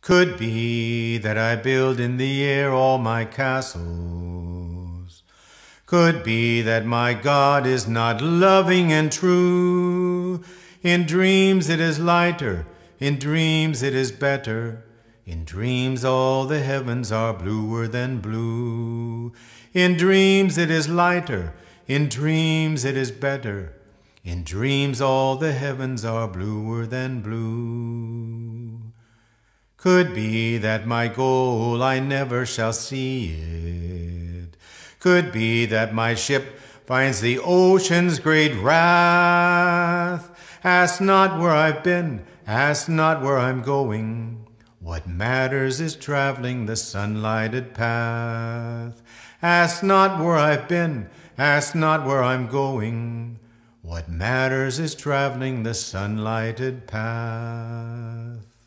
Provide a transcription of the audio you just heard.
Could be that I build in the air all my castles. Could be that my God is not loving and true. In dreams it is lighter, in dreams it is better. In dreams all the heavens are bluer than blue. In dreams it is lighter, in dreams it is better. In dreams all the heavens are bluer than blue. Could be that my goal I never shall see it. Could be that my ship finds the ocean's great wrath. Ask not where I've been, ask not where I'm going. What matters is traveling the sunlighted path. Ask not where I've been, ask not where I'm going. What matters is traveling the sunlighted path.